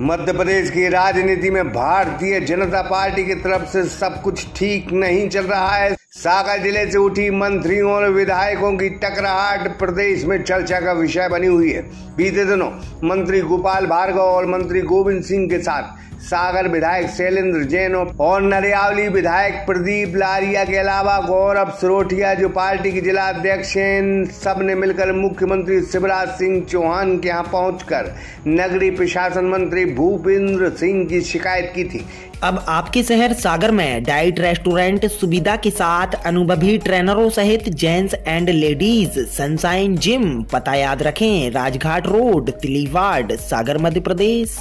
मध्य प्रदेश की राजनीति में भारतीय जनता पार्टी की तरफ़ से सब कुछ ठीक नहीं चल रहा है। सागर ज़िले से उठी मंत्रियों और विधायकों की टकराहट प्रदेश में चर्चा का विषय बनी हुई है। बीते दिनों मंत्री गोपाल भार्गव और मंत्री गोविंद सिंह के साथ सागर विधायक शैलेंद्र जैन और नरियावली विधायक प्रदीप लारिया के अलावा गौरव सरोठिया, जो पार्टी के जिला अध्यक्ष हैं सबने मिलकर मुख्यमंत्री शिवराज सिंह चौहान के यहाँ पहुंचकर नगरीय प्रशासन मंत्री भूपेंद्र सिंह की शिकायत की थी। अब आपके शहर सागर में डाइट रेस्टोरेंट सुविधा के साथ अनुभवी ट्रेनरों सहित gents and ladies sunshine gym, पता याद रखें, राजघाट रोड, तिलीवाड़, सागर, मध्य प्रदेश।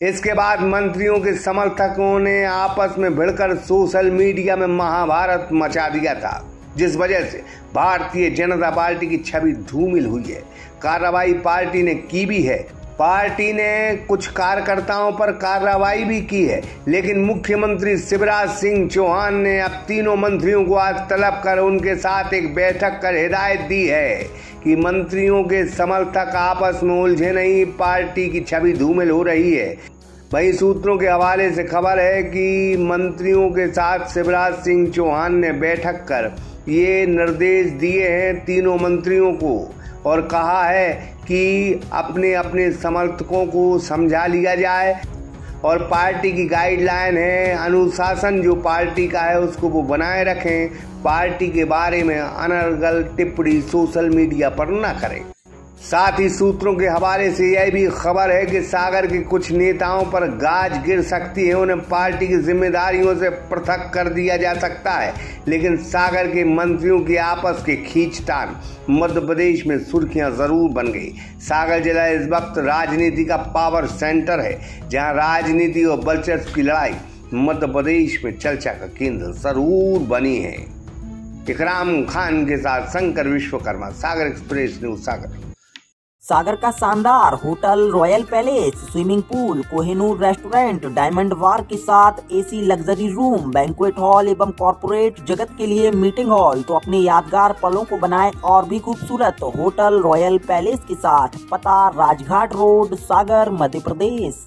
इसके बाद मंत्रियों के समर्थकों ने आपस में भिड़कर सोशल मीडिया में महाभारत मचा दिया था, जिस वजह से भारतीय जनता पार्टी की छवि धूमिल हुई है। कार्रवाई पार्टी ने की भी है। पार्टी ने कुछ कार्यकर्ताओं पर कार्रवाई भी की है, लेकिन मुख्यमंत्री शिवराज सिंह चौहान ने अब तीनों मंत्रियों को आज तलब कर उनके साथ एक बैठक कर हिदायत दी है कि मंत्रियों के समर्थक आपस में उलझे नहीं, पार्टी की छवि धूमिल हो रही है। वही सूत्रों के हवाले से खबर है कि मंत्रियों के साथ शिवराज सिंह चौहान ने बैठक कर ये निर्देश दिए हैं तीनों मंत्रियों को और कहा है कि अपने अपने समर्थकों को समझा लिया जाए। और पार्टी की गाइडलाइन है, अनुशासन जो पार्टी का है उसको वो बनाए रखें। पार्टी के बारे में अनर्गल टिप्पणी सोशल मीडिया पर न करें। साथ ही सूत्रों के हवाले से यह भी खबर है कि सागर के कुछ नेताओं पर गाज गिर सकती है। उन्हें पार्टी की जिम्मेदारियों से पृथक कर दिया जा सकता है। लेकिन सागर के मंत्रियों की आपस के खींचतान मध्य प्रदेश में सुर्खियाँ ज़रूर बन गई। सागर जिला इस वक्त राजनीति का पावर सेंटर है, जहाँ राजनीति और बलचस्प की लड़ाई मध्य प्रदेश में चर्चा का केंद्र ज़रूर बनी है। इकराम खान के साथ शंकर विश्वकर्मा, सागर एक्सप्रेस, न्यूज़ सागर। सागर का शानदार hotel, royal palace, swimming pool, Kohinoor restaurant, diamond bar के साथ AC luxury room banquet hall एवं कॉरपोरेट जगत के लिए मीटिंग हॉल तो अपने यादगार पलों को बनाए और भी खूबसूरत होटल, रॉयल पैलेस के साथ पता, राजघाट रोड, सागर, मध्य प्रदेश।